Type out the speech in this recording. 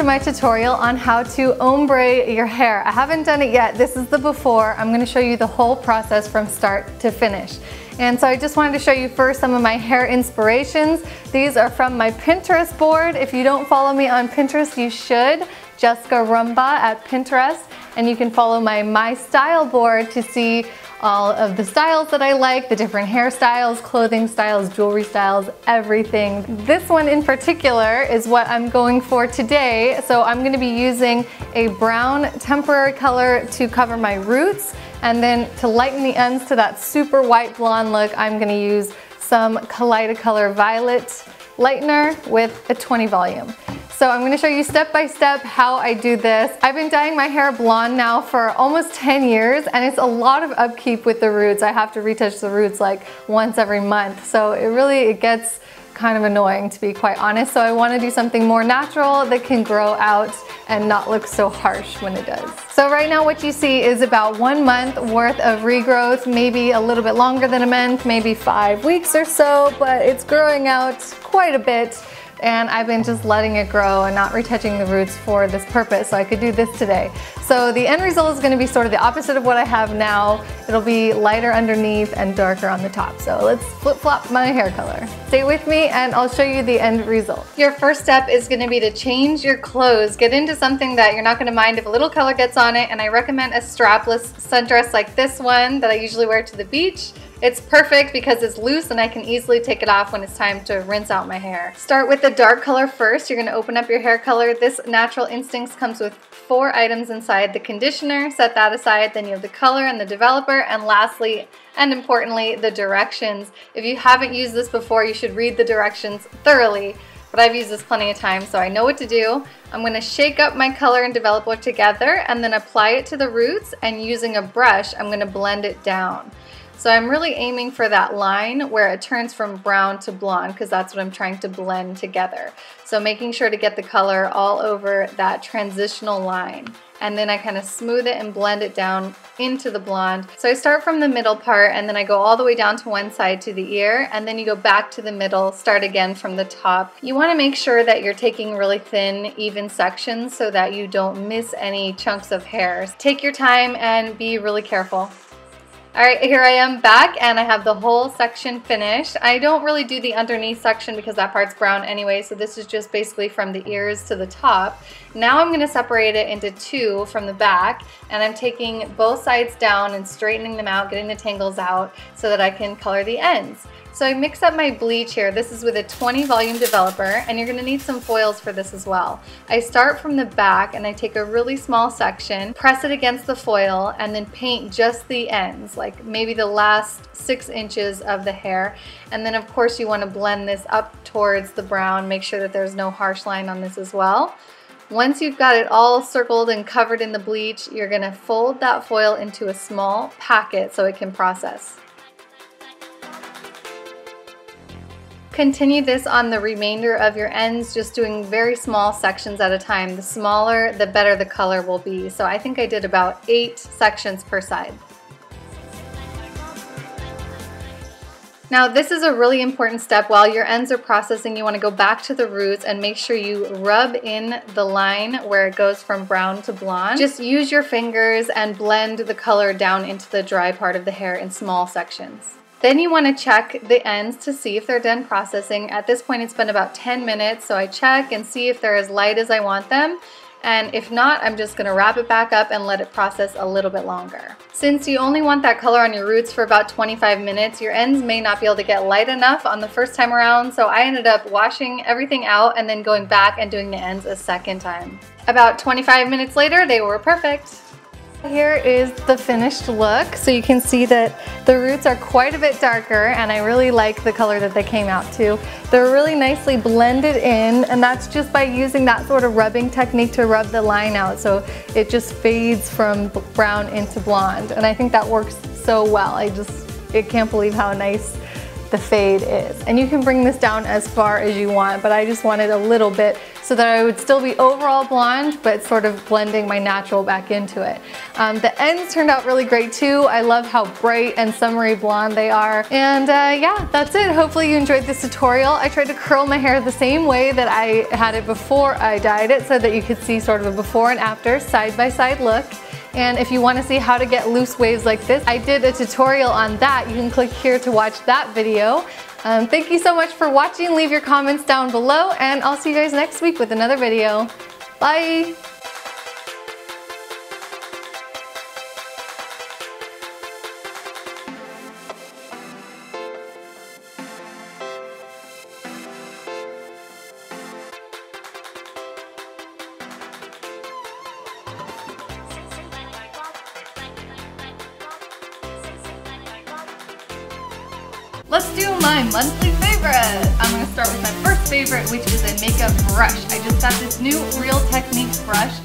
To my tutorial on how to ombre your hair. I haven't done it yet. This is the before. I'm gonna show you the whole process from start to finish. And so I just wanted to show you first some of my hair inspirations. These are from my Pinterest board. If you don't follow me on Pinterest, you should. Jessica Rumba at Pinterest. And you can follow my My Style board to see all of the styles that I like, the different hairstyles, clothing styles, jewelry styles, everything. This one in particular is what I'm going for today. So I'm gonna be using a brown temporary color to cover my roots. And then to lighten the ends to that super white blonde look, I'm gonna use some Kaleido Color Violet lightener with a 20 volume. So I'm gonna show you step by step how I do this. I've been dyeing my hair blonde now for almost 10 years and it's a lot of upkeep with the roots. I have to retouch the roots like once every month. So it really, it gets kind of annoying to be quite honest. So I wanna do something more natural that can grow out and not look so harsh when it does. So right now what you see is about one month worth of regrowth, maybe a little bit longer than a month, maybe five weeks or so, but it's growing out quite a bit and I've been just letting it grow and not retouching the roots for this purpose so I could do this today. So the end result is going to be sort of the opposite of what I have now. It'll be lighter underneath and darker on the top. So let's flip flop my hair color. Stay with me and I'll show you the end result. Your first step is going to be to change your clothes. Get into something that you're not going to mind if a little color gets on it and I recommend a strapless sundress like this one that I usually wear to the beach. It's perfect because it's loose and I can easily take it off when it's time to rinse out my hair. Start with the dark color first. You're gonna open up your hair color. This Natural Instincts comes with four items inside. The conditioner, set that aside. Then you have the color and the developer. And lastly, and importantly, the directions. If you haven't used this before, you should read the directions thoroughly but I've used this plenty of times so I know what to do. I'm going to shake up my color and developer together and then apply it to the roots and using a brush I'm going to blend it down. So I'm really aiming for that line where it turns from brown to blonde because that's what I'm trying to blend together. So making sure to get the color all over that transitional line. And then I kind of smooth it and blend it down into the blonde. So I start from the middle part and then I go all the way down to one side to the ear and then you go back to the middle, start again from the top. You want to make sure that you're taking really thin, even sections so that you don't miss any chunks of hair. Take your time and be really careful. All right, here I am back and I have the whole section finished. I don't really do the underneath section because that part's brown anyway, so this is just basically from the ears to the top. Now I'm gonna separate it into two from the back and I'm taking both sides down and straightening them out, getting the tangles out so that I can color the ends. So I mix up my bleach here. This is with a 20 volume developer and you're gonna need some foils for this as well. I start from the back and I take a really small section, press it against the foil and then paint just the ends, like maybe the last six inches of the hair. And then of course you wanna blend this up towards the brown, make sure that there's no harsh line on this as well. Once you've got it all circled and covered in the bleach, you're gonna fold that foil into a small packet so it can process. Continue this on the remainder of your ends, just doing very small sections at a time. The smaller, the better the color will be. So I think I did about eight sections per side. Now this is a really important step. While your ends are processing, you want to go back to the roots and make sure you rub in the line where it goes from brown to blonde. Just use your fingers and blend the color down into the dry part of the hair in small sections. Then you want to check the ends to see if they're done processing. At this point it's been about 10 minutes so I check and see if they're as light as I want them and if not, I'm just gonna wrap it back up and let it process a little bit longer. Since you only want that color on your roots for about 25 minutes, your ends may not be able to get light enough on the first time around, so I ended up washing everything out and then going back and doing the ends a second time. About 25 minutes later, they were perfect. Here is the finished look. So you can see that the roots are quite a bit darker and I really like the color that they came out to. They're really nicely blended in and that's just by using that sort of rubbing technique to rub the line out so it just fades from brown into blonde and I think that works so well. I just I can't believe how nice the fade is. And you can bring this down as far as you want, but I just wanted a little bit so that I would still be overall blonde, but sort of blending my natural back into it. Um, the ends turned out really great too. I love how bright and summery blonde they are. And uh, yeah, that's it. Hopefully you enjoyed this tutorial. I tried to curl my hair the same way that I had it before I dyed it so that you could see sort of a before and after side by side look. And if you want to see how to get loose waves like this, I did a tutorial on that. You can click here to watch that video. Um, thank you so much for watching. Leave your comments down below and I'll see you guys next week with another video. Bye! Let's do my monthly favorite. I'm gonna start with my first favorite, which is a makeup brush. I just got this new Real Techniques brush.